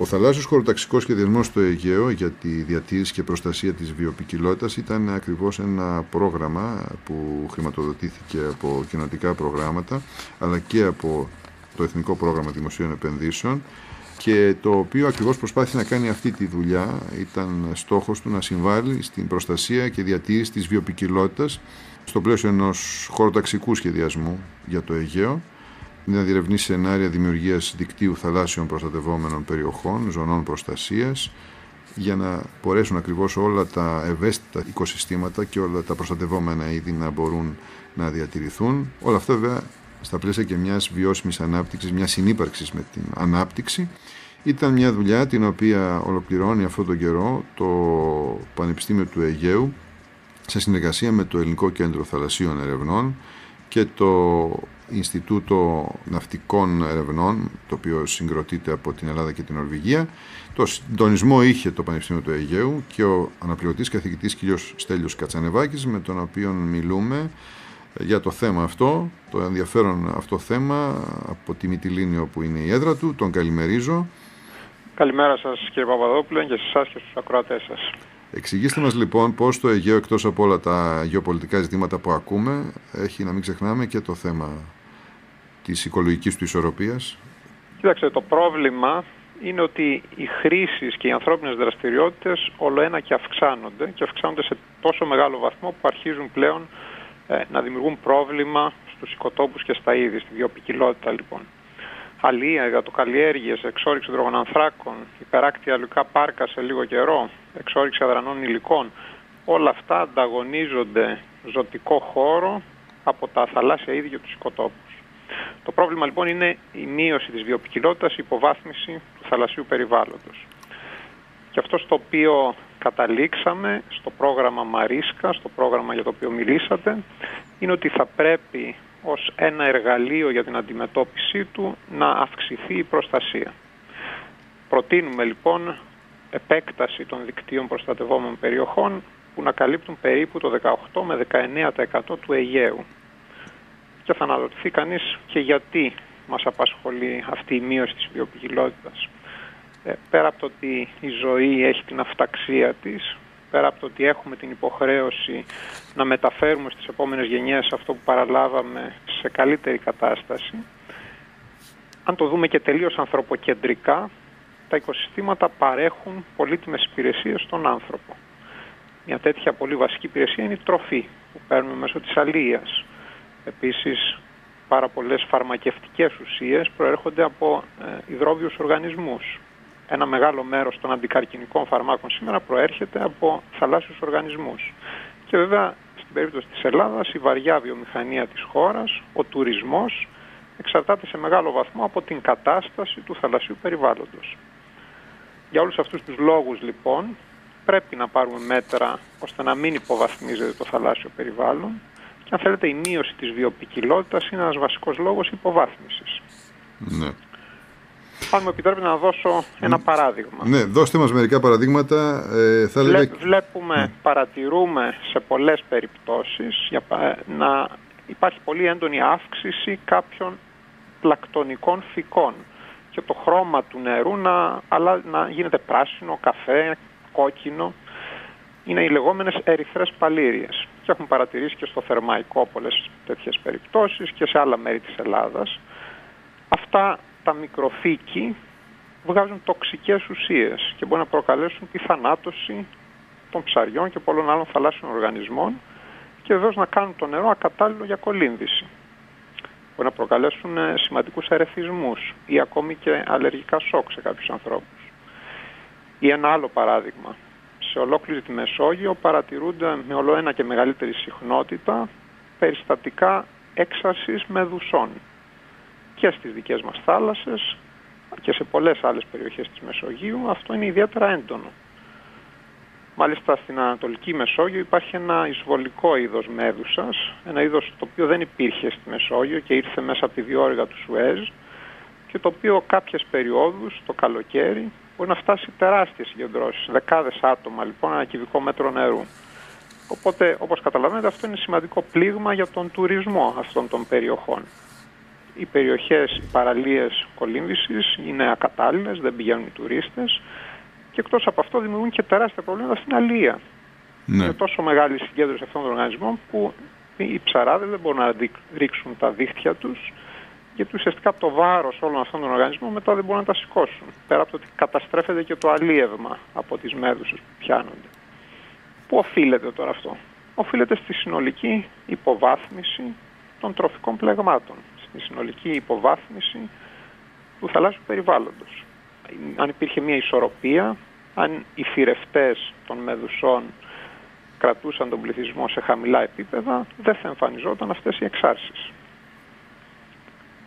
Ο θαλάσσιος χωροταξικός σχεδιασμός στο Αιγαίο για τη διατήρηση και προστασία της βιοπικιλότητας ήταν ακριβώς ένα πρόγραμμα που χρηματοδοτήθηκε από κοινοτικά προγράμματα αλλά και από το Εθνικό Πρόγραμμα Δημοσίων Επενδύσεων και το οποίο ακριβώς προσπάθησε να κάνει αυτή τη δουλειά. Ήταν στόχος του να συμβάλλει στην προστασία και διατήρηση της βιοπικιλότητας στο πλαίσιο ενός χωροταξικού σχεδιασμού για το Αιγαίο να διερευνήσει σενάρια δημιουργίας δικτύου θαλάσσιων προστατευόμενων περιοχών, ζωνών προστασίας, για να μπορέσουν ακριβώς όλα τα ευαίσθητα οικοσυστήματα και όλα τα προστατευόμενα είδη να μπορούν να διατηρηθούν. Όλα αυτά βέβαια στα πλαίσια και μιας βιώσιμης ανάπτυξης, μιας συνύπαρξης με την ανάπτυξη. Ήταν μια δουλειά την οποία ολοκληρώνει αυτόν τον καιρό το Πανεπιστήμιο του Αιγαίου σε συνεργασία με το Ελληνικό Κέντρο Θαλασσίων Ερευνών και το Ινστιτούτο Ναυτικών Ερευνών, το οποίο συγκροτείται από την Ελλάδα και την Νορβηγία. Το συντονισμό είχε το Πανεπιστήμιο του Αιγαίου και ο αναπληρωτής καθηγητής κ. Στέλιος Κατσανεβάκης, με τον οποίο μιλούμε για το θέμα αυτό, το ενδιαφέρον αυτό θέμα από τη Μυτιλίνιο που είναι η έδρα του. Τον καλημερίζω. Καλημέρα σας κύριε Παπαδόπουλο και σε εσάς και στους ακροατές σας. Εξηγήστε μας λοιπόν πώς το Αιγαίο εκτός από όλα τα γεωπολιτικά ζητήματα που ακούμε έχει να μην ξεχνάμε και το θέμα της οικολογικής του ισορροπίας; Κοίταξε, το πρόβλημα είναι ότι οι χρήσεις και οι ανθρώπινες δραστηριότητες όλο ένα και αυξάνονται και αυξάνονται σε τόσο μεγάλο βαθμό που αρχίζουν πλέον ε, να δημιουργούν πρόβλημα στους οικοτόπους και στα είδη, στη βιοπικιλότητα λοιπόν αλία, υδατοκαλλιέργειες, εξόριξη υδρογονανθράκων, υπεράκτια αλουικά πάρκα σε λίγο καιρό, εξόριξη αδρανών υλικών. Όλα αυτά ανταγωνίζονται ζωτικό χώρο από τα θαλάσσια είδη και τους οικοτόπους. Το πρόβλημα λοιπόν είναι η μείωση της βιοπικιλότητας, η υποβάθμιση του θαλασσίου περιβάλλοντος. Και αυτό στο οποίο καταλήξαμε στο πρόγραμμα Μαρίσκα, στο πρόγραμμα για το οποίο μιλήσατε, είναι ότι θα πρέπει ως ένα εργαλείο για την αντιμετώπιση του να αυξηθεί η προστασία. Προτείνουμε λοιπόν επέκταση των δικτύων προστατευόμενων περιοχών που να καλύπτουν περίπου το 18 με 19% του Αιγαίου. Και θα αναρωτηθεί κανείς και γιατί μας απασχολεί αυτή η μείωση της βιοποικιλότητας. Ε, πέρα από το ότι η ζωή έχει την αυταξία της, πέρα από το ότι έχουμε την υποχρέωση να μεταφέρουμε στις επόμενες γενιές αυτό που παραλάβαμε σε καλύτερη κατάσταση, αν το δούμε και τελείως ανθρωποκεντρικά, τα οικοσυστήματα παρέχουν πολύτιμες υπηρεσίες στον άνθρωπο. Μια τέτοια πολύ βασική υπηρεσία είναι η τροφή που παίρνουμε μέσω της αλίας. Επίσης, πάρα πολλές φαρμακευτικές ουσίες προέρχονται από ε, υδρόβιους οργανισμούς ένα μεγάλο μέρος των αντικαρκυνικών φαρμάκων σήμερα προέρχεται από θαλάσσιους οργανισμούς. Και βέβαια στην περίπτωση της Ελλάδας η βαριά βιομηχανία της χώρας, ο τουρισμός, εξαρτάται σε μεγάλο βαθμό από την κατάσταση του θαλασσίου περιβάλλοντος. Για όλους αυτούς τους λόγους λοιπόν πρέπει να πάρουμε μέτρα ώστε να μην υποβαθμίζεται το θαλάσσιο περιβάλλον και αν θέλετε η μείωση της βιοπικιλότητας είναι ένας βασικός λόγος υποβάθμισης. Ναι. Αν μου επιτρέπετε να δώσω ένα παράδειγμα. Ναι, δώστε μας μερικά παραδείγματα. Ε, θα Βλέπουμε, ναι. παρατηρούμε σε πολλές περιπτώσεις για, να υπάρχει πολύ έντονη αύξηση κάποιων πλακτονικών φυκών και το χρώμα του νερού να, αλλά, να γίνεται πράσινο, καφέ, κόκκινο. Είναι οι λεγόμενες ερυθρές παλήριες και έχουμε παρατηρήσει και στο Θερμαϊκό πολλές τέτοιες περιπτώσεις και σε άλλα μέρη της Ελλάδας. Αυτά τα μικροφύκη βγάζουν τοξικές ουσίες και μπορεί να προκαλέσουν τη θανάτωση των ψαριών και πολλών άλλων θαλάσσιων οργανισμών και βεβαίως να κάνουν το νερό ακατάλληλο για κολύμβηση. Μπορεί να προκαλέσουν ε, σημαντικούς ερεθισμούς ή ακόμη και αλλεργικά σοκ σε κάποιους ανθρώπους. Ή ένα άλλο παράδειγμα. Σε ολόκληρη τη Μεσόγειο παρατηρούνται με όλο ένα και μεγαλύτερη συχνότητα περιστατικά έξαρσης δουσών και στις δικές μας θάλασσες και σε πολλές άλλες περιοχές της Μεσογείου αυτό είναι ιδιαίτερα έντονο. Μάλιστα στην Ανατολική Μεσόγειο υπάρχει ένα εισβολικό είδος μέδουσας, ένα είδος το οποίο δεν υπήρχε στη Μεσόγειο και ήρθε μέσα από τη διόρυγα του Σουέζ και το οποίο κάποιες περιόδους το καλοκαίρι μπορεί να φτάσει τεράστιες συγκεντρώσεις, δεκάδες άτομα λοιπόν ένα κυβικό μέτρο νερού. Οπότε όπως καταλαβαίνετε αυτό είναι σημαντικό πλήγμα για τον τουρισμό αυτών των περιοχών. οι περιοχές, οι παραλίες κολύμβησης είναι ακατάλληλες, δεν πηγαίνουν οι τουρίστες και εκτός από αυτό δημιουργούν και τεράστια προβλήματα στην αλία. Ναι. Είναι τόσο μεγάλη συγκέντρωση αυτών των οργανισμών που οι ψαράδες δεν μπορούν να ρίξουν τα δίχτυα τους γιατί ουσιαστικά το βάρος όλων αυτών των οργανισμών μετά δεν μπορούν να τα σηκώσουν. Πέρα από το ότι καταστρέφεται και το αλίευμα από τις μέδουσες που πιάνονται. Πού οφείλεται τώρα αυτό; Οφείλεται στη συνολική υποβάθμιση των τροφικών πλεγμάτων. Στη συνολική υποβάθμιση του θαλάσσιου περιβάλλοντος. Αν υπήρχε μια ισορροπία, αν οι θηρευτές των μεδουσών κρατούσαν τον πληθυσμό σε χαμηλά επίπεδα, δεν θα εμφανιζόταν αυτές οι εξάρσεις.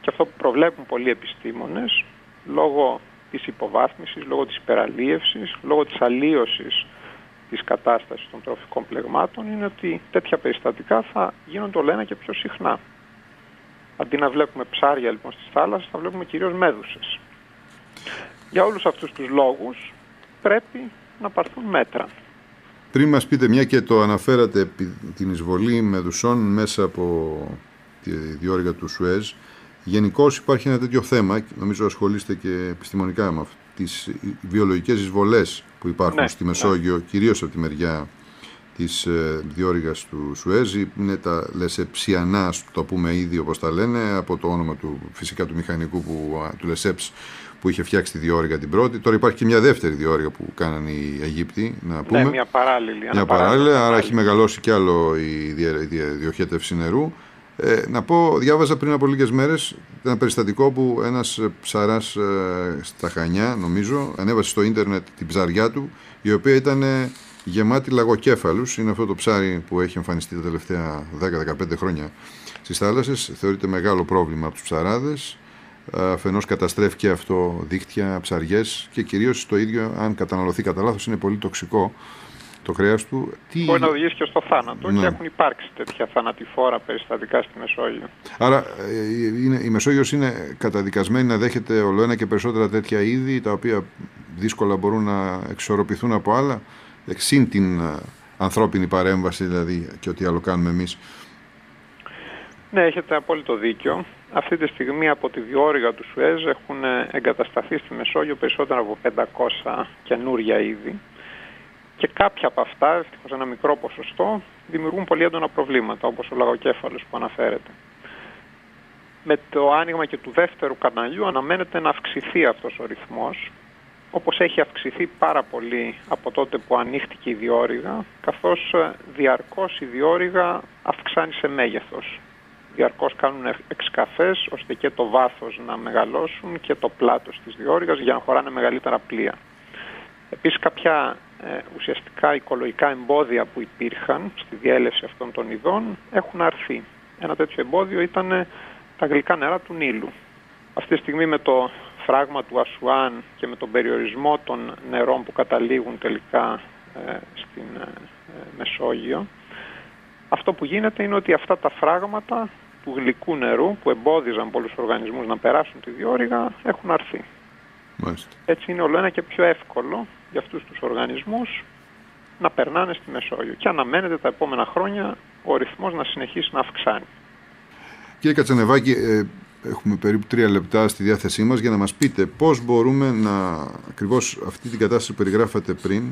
Και αυτό που προβλέπουν πολλοί επιστήμονες, λόγω της υποβάθμισης, λόγω της υπεραλίευσης, λόγω της αλλίωσης της κατάστασης των τροφικών πλεγμάτων, είναι ότι τέτοια περιστατικά θα γίνονται όλο ένα και πιο συχνά. Αντί να βλέπουμε ψάρια λοιπόν στις θάλασσες, θα βλέπουμε κυρίως μέδουσες. Για όλους αυτούς τους λόγους πρέπει να πάρθουν μέτρα. Πριν μας πείτε μια και το αναφέρατε την εισβολή μεδουσών μέσα από τη διόρυγα του Σουέζ, Γενικώς υπάρχει ένα τέτοιο θέμα, νομίζω ασχολείστε και επιστημονικά με τις βιολογικές εισβολές που υπάρχουν ναι, στη Μεσόγειο, ναι. κυρίως από τη μεριά της ε, διόρυγας του Σουέζη, είναι τα λεσεψιανά, το πούμε ήδη όπως τα λένε, από το όνομα του φυσικά του μηχανικού που, του Λεσέψ που είχε φτιάξει τη διόρυγα την πρώτη. Τώρα υπάρχει και μια δεύτερη διόρυγα που κάνανε οι Αιγύπτιοι, να ναι, πούμε. Ναι, μια παράλληλη. Μια παράλληλη, άρα έχει μεγαλώσει κι άλλο η διοχέτευση νερού. Ε, να πω, διάβαζα πριν από λίγες μέρες ένα περιστατικό που ένας ψαράς ε, στα Χανιά, νομίζω, ανέβασε στο ίντερνετ την ψαριά του, η οποία ήταν γεμάτη λαγοκέφαλους. Είναι αυτό το ψάρι που έχει εμφανιστεί τα τελευταία 10-15 χρόνια στις θάλασσες. Θεωρείται μεγάλο πρόβλημα από τους ψαράδες. Αφενός καταστρέφει και αυτό δίκτυα, ψαριές και κυρίως το ίδιο, αν καταναλωθεί κατά λάθος, είναι πολύ τοξικό το κρέα του. Τι... Μπορεί να οδηγήσει και στο θάνατο ναι. και έχουν υπάρξει τέτοια θανατηφόρα περιστατικά στη Μεσόγειο. Άρα ε, είναι, η Μεσόγειος είναι καταδικασμένη να δέχεται όλο ένα και περισσότερα τέτοια είδη τα οποία δύσκολα μπορούν να εξορροπηθούν από άλλα συν την ε, ανθρώπινη παρέμβαση δηλαδή και ό,τι άλλο κάνουμε εμείς. Ναι, έχετε απόλυτο δίκιο. Αυτή τη στιγμή από τη διόρυγα του Σουέζ έχουν εγκατασταθεί στη Μεσόγειο περισσότερα από 500 καινούρια είδη και κάποια από αυτά, ευτυχώ ένα μικρό ποσοστό, δημιουργούν πολύ έντονα προβλήματα, όπως ο λαγοκέφαλος που αναφέρεται. Με το άνοιγμα και του δεύτερου καναλιού αναμένεται να αυξηθεί αυτός ο ρυθμός, όπως έχει αυξηθεί πάρα πολύ από τότε που ανοίχτηκε η διόρυγα, καθώς ε, διαρκώς η διόρυγα αυξάνει σε μέγεθος. Διαρκώς κάνουν εξκαφές ώστε και το βάθος να μεγαλώσουν και το πλάτος της διόρυγας για να χωράνε μεγαλύτερα πλοία. Επίσης κάποια ε, ουσιαστικά οικολογικά εμπόδια που υπήρχαν στη διέλευση αυτών των ειδών έχουν αρθεί. Ένα τέτοιο εμπόδιο ήταν τα γλυκά νερά του Νείλου. Αυτή τη στιγμή με το φράγμα του Ασουάν και με τον περιορισμό των νερών που καταλήγουν τελικά ε, στην ε, Μεσόγειο, αυτό που γίνεται είναι ότι αυτά τα φράγματα του γλυκού νερού που εμπόδιζαν πολλούς οργανισμούς να περάσουν τη διόρυγα έχουν αρθεί. Έτσι είναι όλο ένα και πιο εύκολο για αυτούς τους οργανισμούς να περνάνε στη Μεσόγειο και αναμένεται τα επόμενα χρόνια ο ρυθμός να συνεχίσει να αυξάνει. Κύριε Κατσανεβάκη, ε, έχουμε περίπου τρία λεπτά στη διάθεσή μας για να μας πείτε πώς μπορούμε να, ακριβώς αυτή την κατάσταση που περιγράφατε πριν,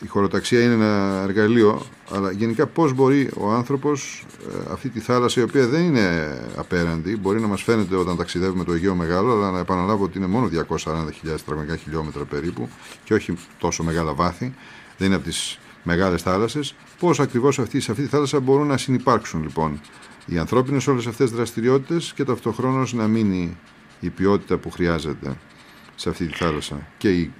η χωροταξία είναι ένα εργαλείο, αλλά γενικά πώς μπορεί ο άνθρωπος ε, αυτή τη θάλασσα, η οποία δεν είναι απέραντη, μπορεί να μας φαίνεται όταν ταξιδεύουμε το Αιγαίο Μεγάλο, αλλά να επαναλάβω ότι είναι μόνο 240.000 τετραγωνικά χιλιόμετρα περίπου και όχι τόσο μεγάλα βάθη, δεν είναι από τις μεγάλες θάλασσες, πώς ακριβώς αυτή, σε αυτή τη θάλασσα μπορούν να συνεπάρξουν λοιπόν οι ανθρώπινες όλες αυτές τις δραστηριότητες και ταυτοχρόνως να μείνει η ποιότητα που χρειάζεται σε αυτή τη θάλασσα και η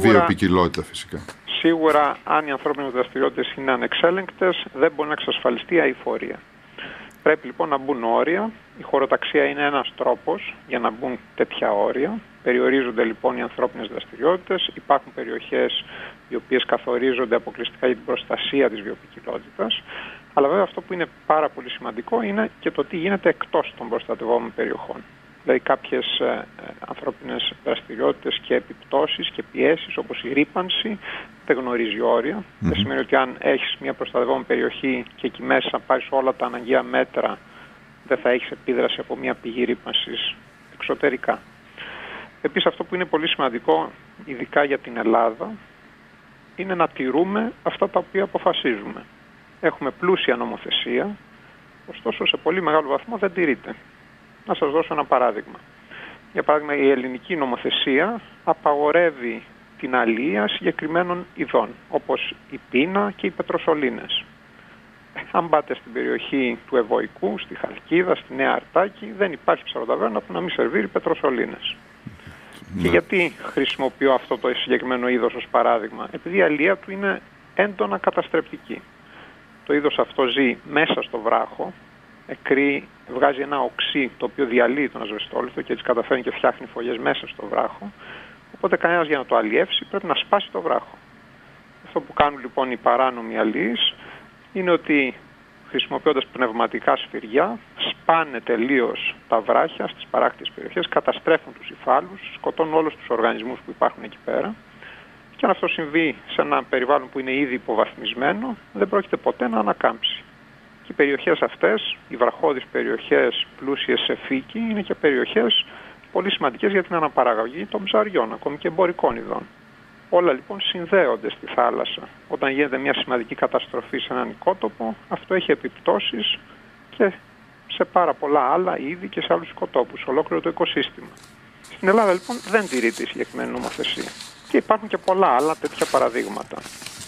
βιοπικιλότητα φυσικά σίγουρα αν οι ανθρώπινες δραστηριότητες είναι ανεξέλεγκτες δεν μπορεί να εξασφαλιστεί η αηφορία. Πρέπει λοιπόν να μπουν όρια. Η χωροταξία είναι ένας τρόπος για να μπουν τέτοια όρια. Περιορίζονται λοιπόν οι ανθρώπινες δραστηριότητες. Υπάρχουν περιοχές οι οποίες καθορίζονται αποκλειστικά για την προστασία της βιοποικιλότητας. Αλλά βέβαια αυτό που είναι πάρα πολύ σημαντικό είναι και το τι γίνεται εκτός των προστατευόμενων περιοχών δηλαδή κάποιες ε, ανθρώπινες δραστηριότητες και επιπτώσεις και πιέσεις όπως η ρήπανση δεν γνωρίζει όρια. Mm-hmm. σημαίνει ότι αν έχεις μια προστατευόμενη περιοχή και εκεί μέσα πάρεις όλα τα αναγκαία μέτρα δεν θα έχεις επίδραση από μια πηγή ρήπανσης εξωτερικά. Επίσης αυτό που είναι πολύ σημαντικό, ειδικά για την Ελλάδα, είναι να τηρούμε αυτά τα οποία αποφασίζουμε. Έχουμε πλούσια νομοθεσία, ωστόσο σε πολύ μεγάλο βαθμό δεν τηρείται. Να σας δώσω ένα παράδειγμα. Για παράδειγμα, η ελληνική νομοθεσία απαγορεύει την αλία συγκεκριμένων ειδών, όπως η πείνα και οι πετροσολίνες. Αν πάτε στην περιοχή του Ευωικού, στη Χαλκίδα, στη Νέα Αρτάκη, δεν υπάρχει ψαροταβέρνα που να μην σερβίρει πετροσολίνες. Ναι. Και γιατί χρησιμοποιώ αυτό το συγκεκριμένο είδος ως παράδειγμα; Επειδή η αλία του είναι έντονα καταστρεπτική. Το είδος αυτό ζει μέσα στο βράχο, εκρή, βγάζει ένα οξύ το οποίο διαλύει τον ασβεστόλιθο και έτσι καταφέρνει και φτιάχνει φωλιές μέσα στο βράχο. Οπότε κανένας για να το αλλιεύσει πρέπει να σπάσει το βράχο. Αυτό που κάνουν λοιπόν οι παράνομοι αλλοίς είναι ότι χρησιμοποιώντας πνευματικά σφυριά σπάνε τελείως τα βράχια στις παράκτιες περιοχές, καταστρέφουν τους υφάλους, σκοτώνουν όλους τους οργανισμούς που υπάρχουν εκεί πέρα και αν αυτό συμβεί σε ένα περιβάλλον που είναι ήδη υποβαθμισμένο δεν πρόκειται ποτέ να ανακάμψει. Και οι περιοχές αυτές, οι βραχώδεις περιοχές πλούσιες σε φύκη, είναι και περιοχές πολύ σημαντικές για την αναπαραγωγή των ψαριών, ακόμη και εμπορικών ειδών. Όλα λοιπόν συνδέονται στη θάλασσα. Όταν γίνεται μια σημαντική καταστροφή σε έναν οικότοπο, αυτό έχει επιπτώσεις και σε πάρα πολλά άλλα είδη και σε άλλους οικοτόπους, ολόκληρο το οικοσύστημα. Στην Ελλάδα λοιπόν δεν τηρείται η συγκεκριμένη νομοθεσία. Και υπάρχουν και πολλά άλλα τέτοια παραδείγματα.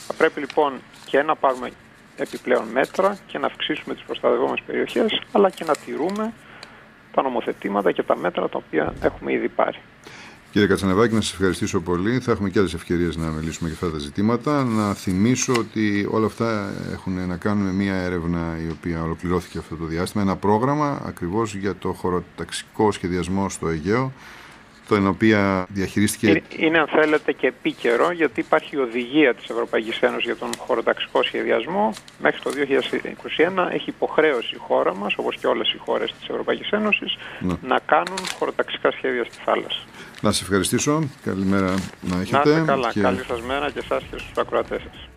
Θα πρέπει λοιπόν και να πάρουμε επιπλέον μέτρα και να αυξήσουμε τις προστατευόμενες περιοχές, αλλά και να τηρούμε τα νομοθετήματα και τα μέτρα τα οποία έχουμε ήδη πάρει. Κύριε Κατσανεβάκη, να σας ευχαριστήσω πολύ. Θα έχουμε και άλλες ευκαιρίες να μιλήσουμε για αυτά τα ζητήματα. Να θυμίσω ότι όλα αυτά έχουν να κάνουν με μια έρευνα η οποία ολοκληρώθηκε αυτό το διάστημα. Ένα πρόγραμμα ακριβώς για το χωροταξικό σχεδιασμό στο Αιγαίο την οποία διαχειρίστηκε... Είναι, αν θέλετε, και επίκαιρο, γιατί υπάρχει η οδηγία της Ευρωπαϊκής Ένωσης για τον χωροταξικό σχεδιασμό. Μέχρι το 2021 έχει υποχρέωση η χώρα μας, όπως και όλες οι χώρες της Ευρωπαϊκής Ένωσης, να, να κάνουν χωροταξικά σχέδια στη θάλασσα. Να σας ευχαριστήσω. Καλημέρα να έχετε. Να είστε καλά. Καλή σας μέρα και εσάς και στους ακροατές σας.